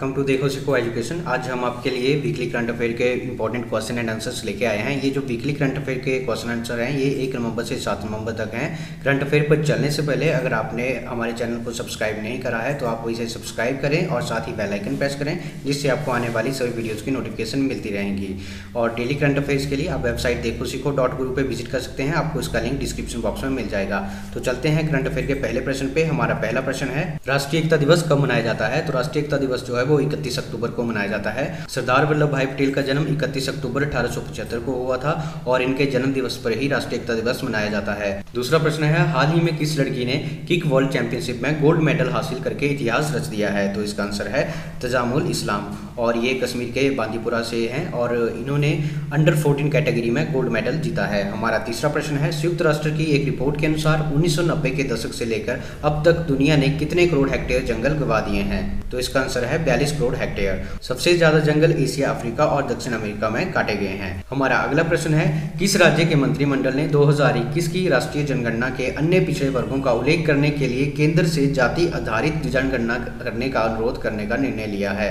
Welcome to देखो सिको education आज हम आपके लिए वीकली करंट अफेयर के इंपॉर्टेंट क्वेश्चन एंड आंसर्स लेके आए हैं। ये जो वीकली करंट अफेयर के क्वेश्चन आंसर हैं, ये एक नवंबर से सात नवंबर तक हैं। करंट अफेयर पर चलने से पहले अगर आपने हमारे चैनल को सब्सक्राइब नहीं करा है तो आप इसे सब्सक्राइब करें और साथ ही बेलाइकन प्रेस करें, जिससे आपको आने वाली सभी वीडियोज़ की नोटिफिकेशन मिलती रहेंगी। और डेली करंट अफेयर्स के लिए आप वेबसाइट देखो सिको डॉट गुरु पर विज़िट कर सकते हैं। आपको इसका लिंक डिस्क्रिप्शन बॉक्स में मिल जाएगा। तो चलते हैं करंट अफेयर के पहले प्रश्न पे। हमारा पहला प्रश्न है, राष्ट्रीय एकता दिवस कब मनाया जाता है? तो राष्ट्रीय एकता दिवस जो है वो इकतीस अक्टूबर को मनाया जाता है। सरदार वल्लभ भाई पटेल का जन्म इकतीस अक्टूबर अठारह सौ पचहत्तर को हुआ था और इनके जन्म दिवस पर ही राष्ट्रीय एकता दिवस मनाया जाता है। दूसरा प्रश्न है, हाल ही में किस लड़की ने किक वर्ल्ड चैंपियनशिप में गोल्ड मेडल हासिल करके इतिहास रच दिया है? तो इसका आंसर है तजामुल इस्लाम। और ये कश्मीर के बांदीपुरा से हैं और इन्होंने अंडर 14 कैटेगरी में गोल्ड मेडल जीता है। हमारा तीसरा प्रश्न है, संयुक्त राष्ट्र की एक रिपोर्ट के अनुसार 1990 के दशक से लेकर अब तक दुनिया ने कितने करोड़ हेक्टेयर जंगल गवा दिए हैं? तो इसका आंसर है बयालीस करोड़ हेक्टेयर सबसे ज़्यादा जंगल एशिया, अफ्रीका और दक्षिण अमेरिका में काटे गए हैं। हमारा अगला प्रश्न है, किस राज्य के मंत्रिमंडल ने 2021 की राष्ट्रीय जनगणना के अन्य पिछड़े वर्गों का उल्लेख करने के लिए केंद्र से जाति आधारित जनगणना करने का अनुरोध करने का निर्णय लिया है?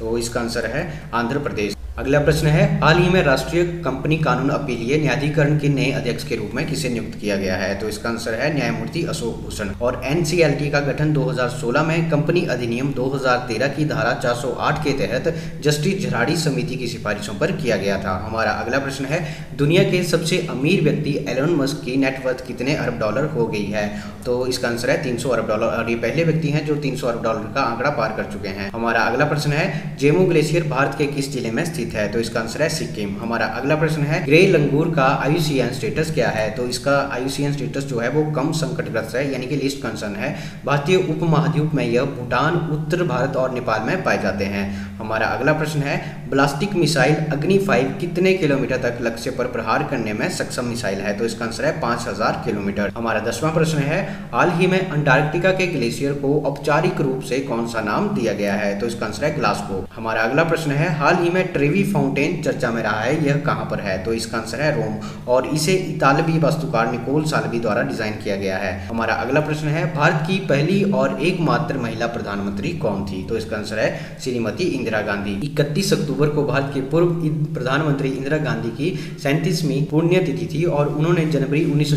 तो इसका आंसर है आंध्र प्रदेश। अगला प्रश्न है, हाल ही में राष्ट्रीय कंपनी कानून अपीलीय न्यायाधिकरण के नए अध्यक्ष के रूप में किसे नियुक्त किया गया है? तो इसका आंसर है न्यायमूर्ति अशोक भूषण। और एनसीएलटी का गठन 2016 में कंपनी अधिनियम 2013 की धारा 408 के तहत जस्टिस झराड़ी समिति की सिफारिशों पर किया गया था। हमारा अगला प्रश्न है, दुनिया के सबसे अमीर व्यक्ति एलोन मस्क की नेटवर्थ कितने अरब डॉलर हो गई है? तो इसका आंसर है तीन सौ अरब डॉलर। और ये पहले व्यक्ति हैं जो तीन सौ अरब डॉलर का आंकड़ा पार कर चुके हैं। हमारा अगला प्रश्न है, जेमू ग्लेशियर भारत के किस ज़िले में स्थित है तो इसका आंसर है सिक्किम। हमारा अगला प्रश्न है, ग्रे लंगूर का आयुसीएन स्टेटस क्या है? तो इसका आयुसीएन स्टेटस जो है, वो कम संकटग्रस्त है, यानी कि लिस्ट कंसर्न है। भारतीय उप महाद्वीप में यह भूटान, उत्तर भारत और नेपाल में पाए जाते हैं। हमारा अगला प्रश्न है ब्लास्टिक मिसाइल अग्नि फाइव कितने किलोमीटर तक लक्ष्य पर प्रहार करने में सक्षम मिसाइल है? तो इसका आंसर है पाँच हज़ार किलोमीटर। हमारा दसवां प्रश्न है, हाल ही में अंटार्कटिका के ग्लेशियर को औपचारिक रूप से कौन सा नाम दिया गया है? तो इसका आंसर है ग्लास्को हमारा अगला प्रश्न है, हाल ही में ट्रेवी फाउंटेन चर्चा में रहा है, यह कहाँ पर है? तो इसका आंसर है रोम, और इसे इतालवी वास्तुकार निकोल सालवी द्वारा डिज़ाइन किया गया है। हमारा अगला प्रश्न है, भारत की पहली और एकमात्र महिला प्रधानमंत्री कौन थी? तो इसका आंसर है श्रीमती इंदिरा गांधी। इकतीस अक्टूबर को भारत के पूर्व प्रधानमंत्री इंदिरा गांधी की सैंतीसवीं पुण्यतिथि थी और उन्होंने जनवरी उन्नीस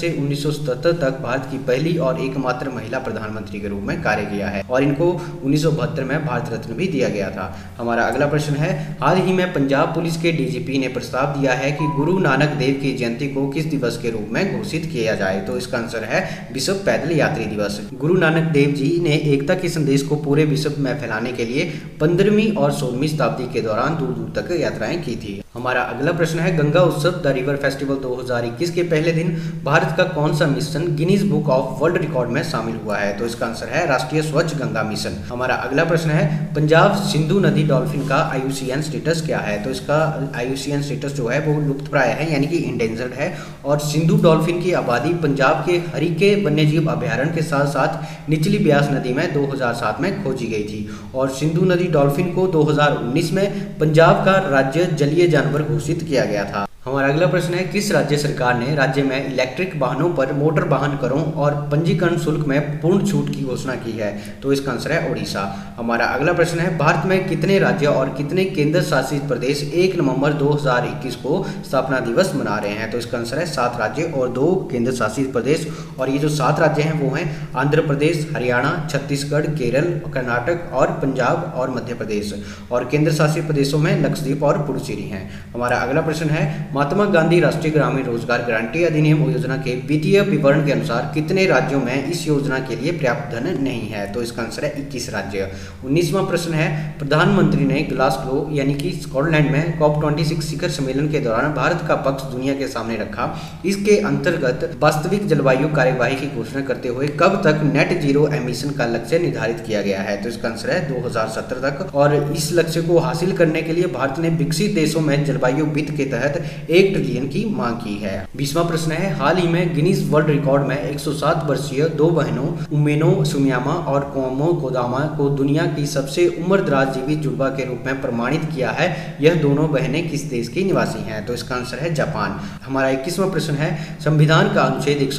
से उन्नीस तक भारत की पहली और एकमात्र महिला प्रधानमंत्री के रूप में कार्य किया है और इनको उन्नीस सौ बहत्तर में भारत रत्न भी दिया गया था। हमारा अगला प्रश्न है, हाल ही में पंजाब पुलिस के डीजीपी ने प्रस्ताव दिया है कि गुरु नानक देव की जयंती को किस दिवस के रूप में घोषित किया जाए? तो इसका आंसर है विश्व पैदल यात्री दिवस। गुरु नानक देव जी ने एकता के संदेश को पूरे विश्व में फैलाने के लिए पंद्रहवीं और सोलहवीं शताब्दी के दौरान दूर दूर तक यात्राएँ की थी। हमारा अगला प्रश्न है, गंगा उत्सव द रिवर फेस्टिवल 2021 के पहले दिन भारत का कौन सा mission Guinness book of world record में शामिल हुआ है? तो इसका आंसर है, राष्ट्रीय स्वच्छ गंगा मिशन। हमारा अगला प्रश्न है, पंजाब सिंधु नदी डॉल्फिन का आयुसीएन स्टेटस क्या है? तो इसका आयुसीएन स्टेटस जो है, वो लुप्त प्राय है, यानी कि इंडेंजर्ड है, और सिंधु डॉल्फिन की आबादी पंजाब के हरिके वन्यजीव अभ्यारण्य के साथ साथ निचली ब्यास नदी में 2007 में खोजी गई थी, और सिंधु नदी डॉल्फिन को 2019 में पंजाब का राज्य जलीय जानवर घोषित किया गया था। हमारा अगला प्रश्न है, किस राज्य सरकार ने राज्य में इलेक्ट्रिक वाहनों पर मोटर वाहन करों और पंजीकरण शुल्क में पूर्ण छूट की घोषणा की है? तो इसका आंसर है ओडिशा। हमारा अगला प्रश्न है, भारत में कितने राज्य और कितने केंद्र शासित प्रदेश एक नवंबर 2021 को स्थापना दिवस मना रहे हैं? तो इसका आंसर है, सात राज्य और दो केंद्र शासित प्रदेश। और ये जो सात राज्य हैं, वो हैं आंध्र प्रदेश, हरियाणा, छत्तीसगढ़, केरल, कर्नाटक और पंजाब और मध्य प्रदेश। और केंद्र शासित प्रदेशों में लक्षद्वीप और पुडुचेरी हैं। हमारा अगला प्रश्न है महात्मा गांधी राष्ट्रीय ग्रामीण रोज़गार गारंटी अधिनियम योजना के वित्तीय विवरण के अनुसार कितने राज्यों में इस योजना के लिए पर्याप्त धन नहीं है? तो इसका आंसर है इक्कीस राज्य। उन्नीसवां प्रश्न है, प्रधानमंत्री ने ग्लासगो, यानी कि स्कॉटलैंड में कॉप ट्वेंटी शिखर सम्मेलन के दौरान भारत का पक्ष दुनिया के सामने रखा। इसके अंतर्गत वास्तविक जलवायु कार्यवाही की घोषणा करते हुए कब तक नेट ज़ीरो एमिशन का लक्ष्य निर्धारित किया गया है? तो इसका आंसर है 2070 तक। और इस लक्ष्य को हासिल करने के लिए भारत ने विकसित देशों में जलवायु वित्त के तहत एक ट्रिलियन की मांग की है। बीसवा प्रश्न है, हाल ही में गिनीज वर्ल्ड रिकॉर्ड में 107 वर्षीय दो बहनों, उमेनो, सुमियामा और कोमो कोदामा को दुनिया की सबसे उम्रदराज जीवित जुड़वा के रूप में प्रमाणित किया है। यह दोनों बहनें किस देश की निवासी हैं? तो इसका आंसर है जापान। हमारा इक्कीसवा प्रश्न है, संविधान का अनुच्छेद एक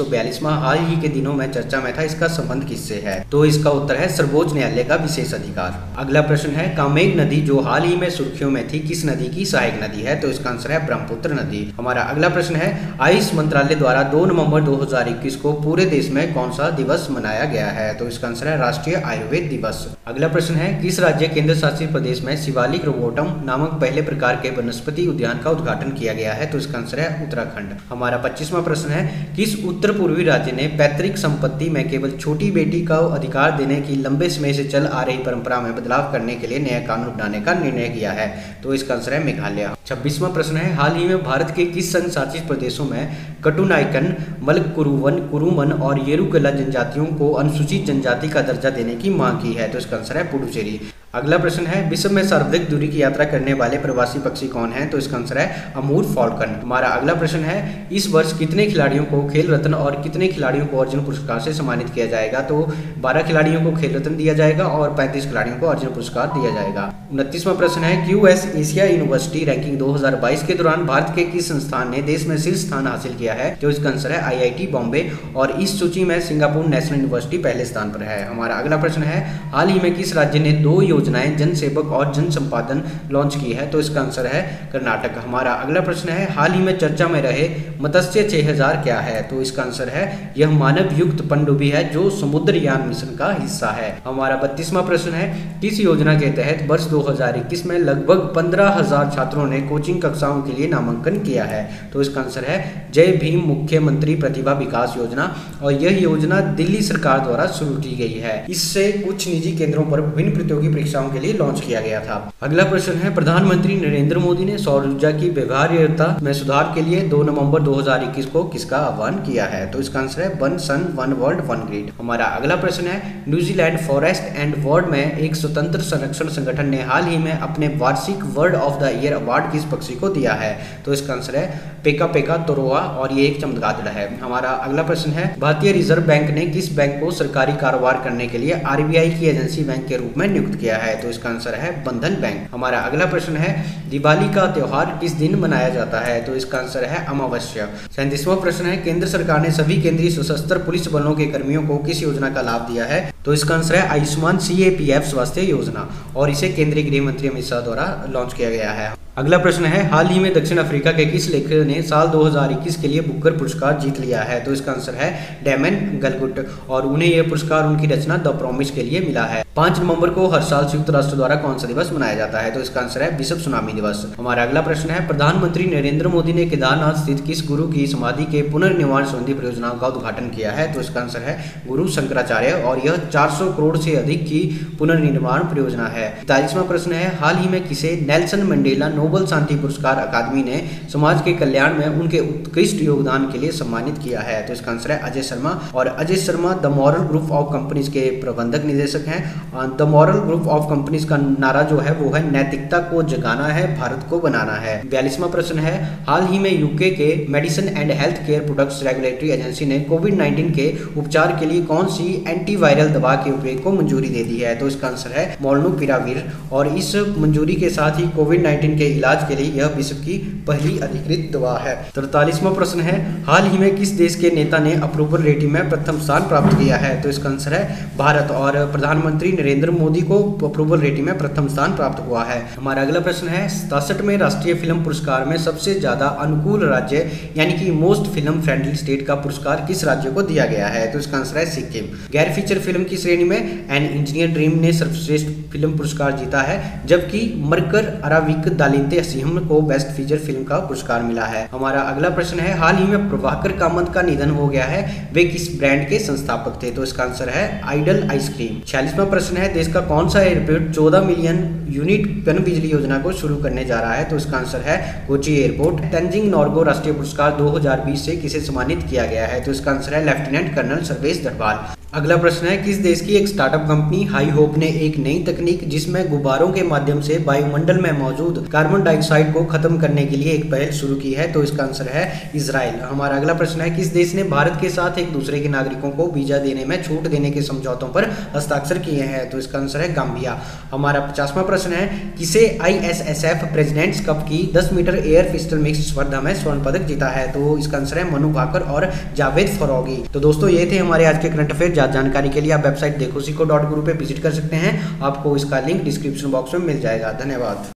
हाल ही के दिनों में चर्चा में था, इसका संबंध किससे है? तो इसका उत्तर है, सर्वोच्च न्यायालय का विशेष अधिकार। अगला प्रश्न है, कामेग नदी जो हाल ही में सुर्खियों में थी, किस नदी की सहायक नदी है? तो इसका आंसर है ब्रह्मपुत्र नदी हमारा अगला प्रश्न है, आयुष मंत्रालय द्वारा 2 नवंबर 2021 को पूरे देश में कौन सा दिवस मनाया गया है? तो इसका आंसर है राष्ट्रीय आयुर्वेद दिवस। अगला प्रश्न है, किस राज्य केंद्र शासित प्रदेश में शिवालिक रोबोटम नामक पहले प्रकार के वनस्पति उद्यान का उद्घाटन किया गया है? तो इसका आंसर है उत्तराखंड। हमारा पच्चीसवा प्रश्न है, किस उत्तर पूर्वी राज्य ने पैतृक संपत्ति में केवल छोटी बेटी का अधिकार देने की लंबे समय से चल आ रही परंपरा में बदलाव करने के लिए नया कानून बनाने का निर्णय किया है? तो इसका आंसर है मेघालय। छब्बीसवा प्रश्न है, हाल ही में भारत के किस संघ शासित प्रदेशों में कटुनाइकन मलकुरुवन कुरुमन और येरुकला जनजातियों को अनुसूचित जनजाति का दर्जा देने की मांग की है? तो इसका आंसर है पुडुचेरी। अगला प्रश्न है, विश्व में सर्वाधिक दूरी की यात्रा करने वाले प्रवासी पक्षी कौन है? तो इसका आंसर है, अमूर फॉल्कन। हमारा अगला प्रश्न है, इस वर्ष कितने खिलाड़ियों को खेल रत्न और कितने खिलाड़ियों को अर्जुन पुरस्कार से सम्मानित किया जाएगा? तो 12 खिलाड़ियों को खेल रत्न दिया जाएगा और 35 खिलाड़ियों को अर्जुन पुरस्कार दिया जाएगा। उनतीसवा प्रश्न है Q S Asia university ranking दो हज़ार बाईस के दौरान भारत के किस संस्थान ने देश में शीर्ष स्थान हासिल किया है? तो इसका आंसर है, आईआईटी बॉम्बे और इस सूची में सिंगापुर नेशनल यूनिवर्सिटी पहले स्थान पर है। हमारा अगला प्रश्न है, हाल ही में किस राज्य ने दो योजनाएँ जन सेवक और जन संपादन लॉन्च की है तो इसका आंसर है कर्नाटक। हमारा अगला प्रश्न है, हाल ही में चर्चा में रहे मत्स्य 6000 क्या है? तो इसका आंसर है, यह मानव युक्त पनडुब्बी है जो समुद्रयान मिशन का हिस्सा है। हमारा बत्तीसवा प्रश्न है, किस योजना के तहत वर्ष 2021 में लगभग पंद्रह छात्रों ने कोचिंग कक्षाओं के लिए नामांकन किया है? तो इसका आंसर है, जय भीम मुख्यमंत्री प्रतिभा विकास योजना, और यह योजना दिल्ली सरकार द्वारा शुरू की गई है। इससे कुछ निजी केंद्रों पर विभिन्न प्रतियोगी परीक्षाओं के लिए लॉन्च किया गया था। अगला प्रश्न है, प्रधानमंत्री नरेंद्र मोदी ने सौर ऊर्जा की व्यवहार्यता में सुधार के लिए 2 नवंबर 2021 को किसका आह्वान किया है? तो इसका आंसर है, one sun, one world, one grid. हमारा अगला प्रश्न है, न्यूजीलैंड फॉरेस्ट एंड वर्ल्ड में एक स्वतंत्र संरक्षण संगठन ने हाल ही में अपने वार्षिक world of the year award किस पक्षी को दिया है? तो इसका आंसर है, पेका पेका तोरोआ, और ये एक चमगादड़ है। हमारा अगला प्रश्न है, भारतीय रिज़र्व बैंक ने किस बैंक को सरकारी कारोबार करने के लिए आरबीआई की एजेंसी बैंक के रूप में नियुक्त किया है तो इसका आंसर है बंधन बैंक। हमारा अगला प्रश्न है, दिवाली का त्यौहार किस दिन मनाया जाता है? तो इसका आंसर है अमावस्या। सैंतीसवा प्रश्न है, केंद्र सरकार ने सभी केंद्रीय सशस्त्र पुलिस बलों के कर्मियों को किस योजना का लाभ दिया है? तो इसका आंसर है आयुष्मान सीएपीएफ स्वास्थ्य योजना, और इसे केंद्रीय गृह मंत्री अमित शाह द्वारा लॉन्च किया गया है। अगला प्रश्न है, हाल ही में दक्षिण अफ्रीका के किस लेखक ने साल 2021 के लिए बुकर पुरस्कार जीत लिया है? तो इसका आंसर है डेमन गलगुट, और उन्हें यह पुरस्कार उनकी रचना द प्रोमिस के लिए मिला है। पाँच नवंबर को हर साल संयुक्त राष्ट्र द्वारा कौन सा दिवस मनाया जाता है? तो इसका आंसर है विश्व सुनामी दिवस। हमारा अगला प्रश्न है, प्रधानमंत्री नरेंद्र मोदी ने केदारनाथ स्थित किस गुरु की समाधि के पुनर्निर्माण संबंधी परियोजनाओं का उद्घाटन किया है? तो इसका आंसर है गुरु शंकराचार्य, और यह चार सौ करोड़ से अधिक की पुनर्निर्माण परियोजना है। इकतालीसवा प्रश्न है, हाल ही में किसे नेल्सन मंडेला नोबल शांति पुरस्कार अकादमी ने समाज के कल्याण में उनके उत्कृष्ट योगदान के लिए सम्मानित किया है? तो इसका आंसर है अजय शर्मा, और Ajay Sharma the moral group of companies के प्रबंधक निदेशक हैं the moral group of companies का नारा जो है, वो है नैतिकता को जगाना है, भारत को बनाना है। बयालीसवा प्रश्न है, हाल ही में यूके के medicine and health care products regulatory agency ने कोविड 19 के उपचार के लिए कौन सी एंटीवायरल दवा के उपयोग को मंजूरी दे दी है? तो इसका आंसर है मोलनूपिराविर और इस मंजूरी के साथ ही कोविड 19 के इलाज के लिए यह विश्व की पहली अधिकृत दवा है। तरतालीसवा प्रश्न है, हाल ही में किस देश के नेता ने अप्रूवल रेटिंग में प्रथम स्थान प्राप्त किया है? तो इसका आंसर है भारत और प्रधानमंत्री नरेंद्र मोदी को अप्रूवल रेटिंग में प्रथम स्थान प्राप्त हुआ है। हमारा अगला प्रश्न है सतासठ में राष्ट्रीय फ़िल्म पुरस्कार में सबसे ज़्यादा अनुकूल राज्य, यानी कि मोस्ट फ़िल्म फ्रेंडली स्टेट का पुरस्कार किस राज्य को दिया गया है? तो इसका आंसर है सिक्किम। गैर फीचर फ़िल्म की श्रेणी में एन इंजीनियर ड्रीम ने सर्वश्रेष्ठ फ़िल्म पुरस्कार जीता है, जबकि मरकर अराविक दालिते सिंह को बेस्ट फीचर फ़िल्म का पुरस्कार मिला है। हमारा अगला प्रश्न है, हाल ही में प्रभाकर कामत का निधन हो गया है, वे किस ब्रांड के संस्थापक थे? तो इसका आंसर है आइडल आइसक्रीम छियालीसवा प्रश्न है, देश का कौन सा एयरपोर्ट 14 मिलियन यूनिट गन बिजली योजना को शुरू करने जा रहा है? तो इसका आंसर है, कोची एयरपोर्ट तेंजिंग नॉर्गो राष्ट्रीय पुरस्कार 2020 से किसे सम्मानित किया गया है? तो इसका आंसर है लेफ्टिनेंट कर्नल सर्वेश दरबार अगला प्रश्न है, किस देश की एक स्टार्टअप कंपनी हाई होप ने एक नई तकनीक जिसमें गुब्बारों के माध्यम से वायुमंडल में मौजूद कार्बन डाइऑक्साइड को खत्म करने के लिए एक पहल शुरू की है? तो इसका आंसर है इसराइल हमारा अगला प्रश्न है, किस देश ने भारत के साथ एक दूसरे के नागरिकों को वीज़ा देने में छूट देने के समझौतों पर हस्ताक्षर किए हैं? तो इसका आंसर है गाम्बिया हमारा पचासवा प्रश्न है, किसे I S S F presidents cup की दस मीटर एयर पिस्टल मिक्स स्पर्धा में स्वर्ण पदक जीता है? तो इसका आंसर है मनु भाकर और जावेद फरोगी. तो दोस्तों, ये थे हमारे आज के करंट अफेयर। जानकारी के लिए आप वेबसाइट देखो सीको डॉट गुरु पे विज़िट कर सकते हैं। आपको इसका लिंक डिस्क्रिप्शन बॉक्स में मिल जाएगा। धन्यवाद।